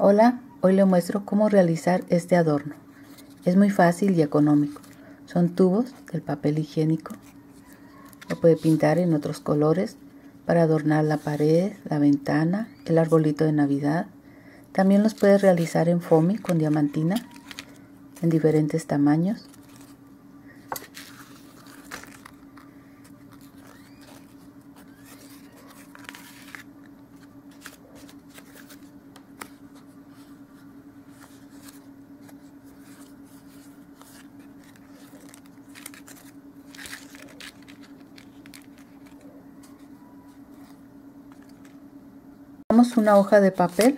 Hola, hoy le muestro cómo realizar este adorno. Es muy fácil y económico. Son tubos del papel higiénico. Lo puede pintar en otros colores para adornar la pared, la ventana, el arbolito de Navidad. También los puede realizar en foamy con diamantina en diferentes tamaños. Una hoja de papel,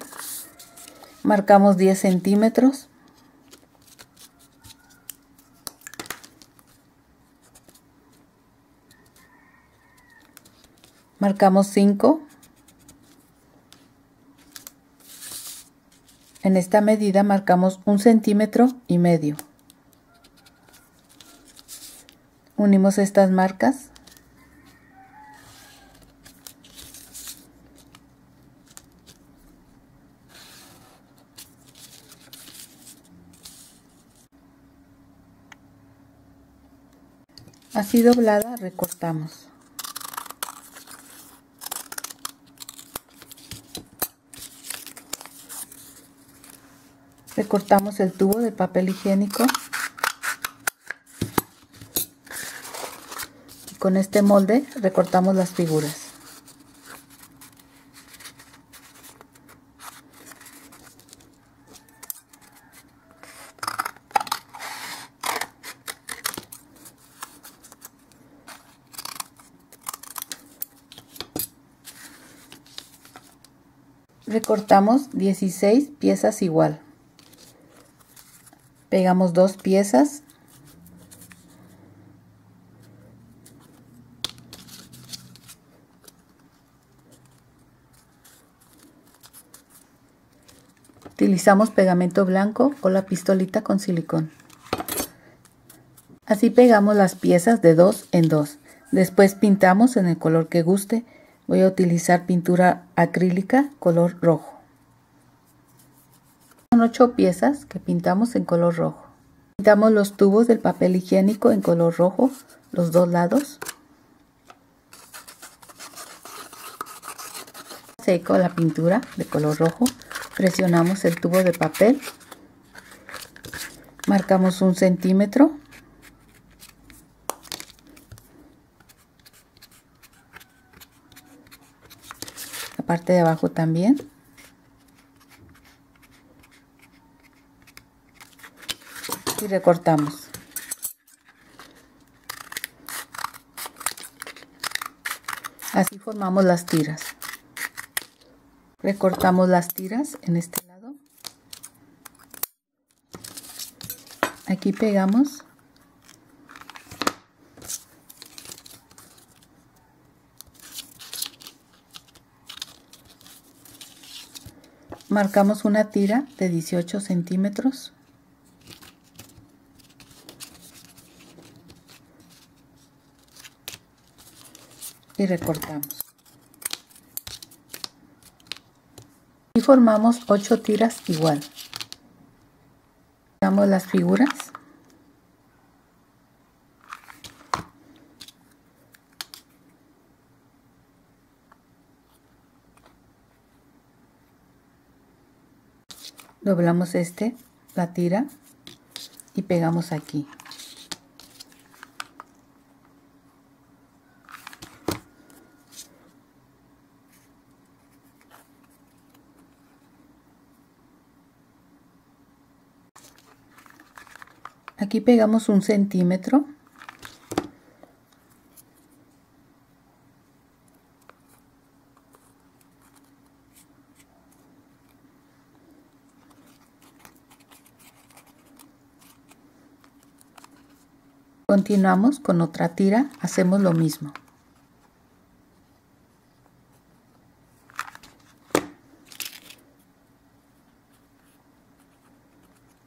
marcamos 10 centímetros, marcamos 5, en esta medida marcamos un centímetro y medio, unimos estas marcas Así doblada recortamos. Recortamos el tubo de papel higiénico. Y con este molde recortamos las figuras. Recortamos 16 piezas igual. Pegamos dos piezas. Utilizamos pegamento blanco o la pistolita con silicón. Así pegamos las piezas de dos en dos. Después pintamos en el color que guste Voy a utilizar pintura acrílica color rojo. Son ocho piezas que pintamos en color rojo. Pintamos los tubos del papel higiénico en color rojo, los dos lados. Seco la pintura de color rojo. Presionamos el tubo de papel. Marcamos un centímetro parte de abajo también. Y recortamos. Así formamos las tiras. Recortamos las tiras en este lado. Aquí pegamos marcamos una tira de 18 centímetros. Y recortamos. Y formamos 8 tiras igual. Damos las figuras doblamos este la tira y pegamos aquí. Aquí pegamos un centímetro Continuamos con otra tira, hacemos lo mismo.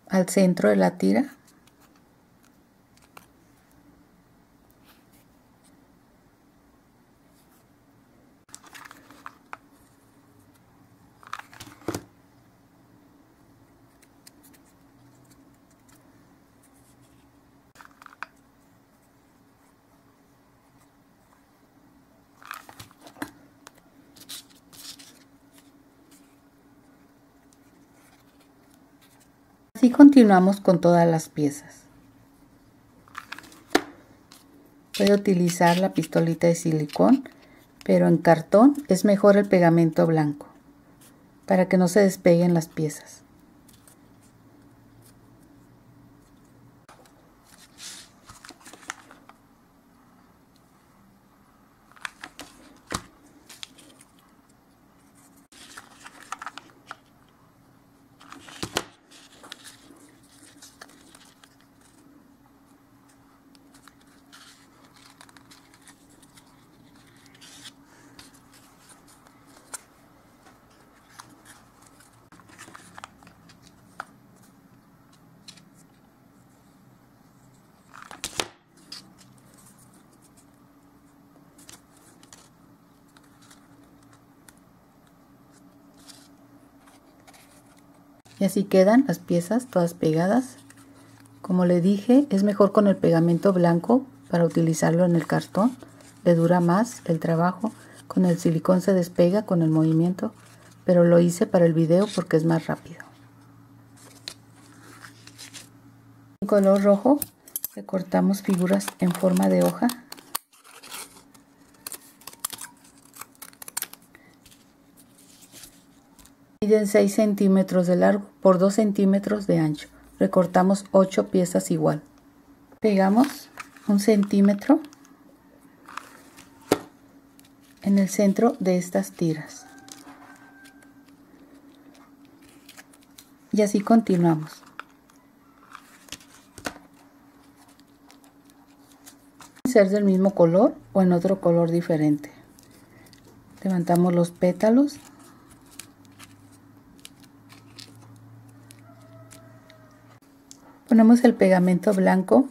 Al centro de la tira así continuamos con todas las piezas. Puede utilizar la pistolita de silicón, pero en cartón es mejor el pegamento blanco para que no se despeguen las piezas. Y así quedan las piezas todas pegadas. Como le dije, es mejor con el pegamento blanco para utilizarlo en el cartón. Le dura más el trabajo. Con el silicón se despega con el movimiento, pero lo hice para el video porque es más rápido. En color rojo recortamos figuras en forma de hoja Miden 6 centímetros de largo por 2 centímetros de ancho. Recortamos 8 piezas igual. Pegamos un centímetro en el centro de estas tiras. Y así continuamos. Ser del mismo color o en otro color diferente. Levantamos los pétalos Ponemos el pegamento blanco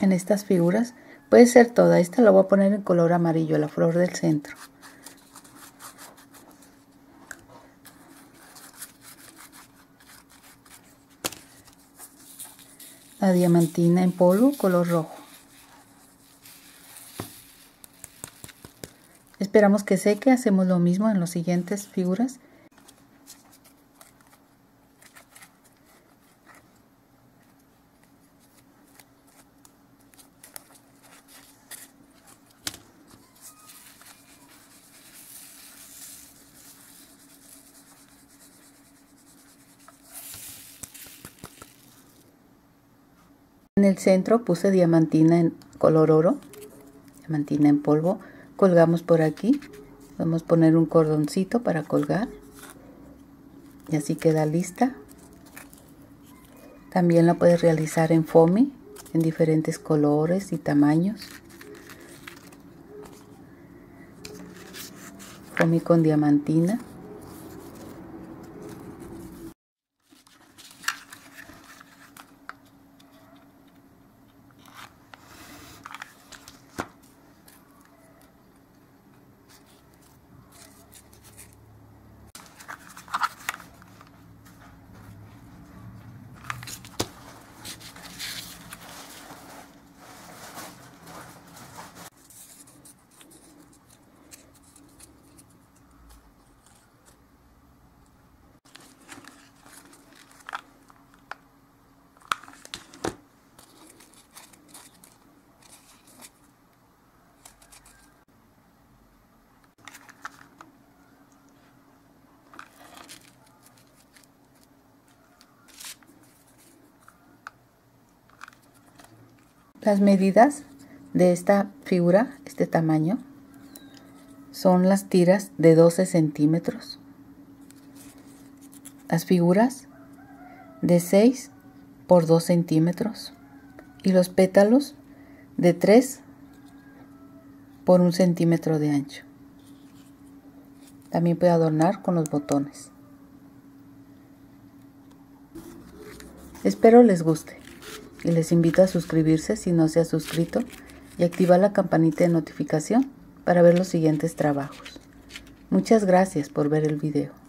en estas figuras. Puede ser toda. Esta la voy a poner en color amarillo, la flor del centro. La diamantina en polvo, color rojo. Esperamos que seque, hacemos lo mismo en las siguientes figuras el centro puse diamantina en color oro, diamantina en polvo. Colgamos por aquí. A poner un cordoncito para colgar. Y así queda lista. También la puedes realizar en foamy, en diferentes colores y tamaños. Foamy con diamantina. Las medidas de esta figura, este tamaño, son las tiras de 12 centímetros. Las figuras de 6 por 2 centímetros. Y los pétalos de 3 por 1 centímetro de ancho. También puede adornar con los botones. Espero les guste y les invito a suscribirse si no se ha suscrito y activar la campanita de notificación para ver los siguientes trabajos. Muchas gracias por ver el video.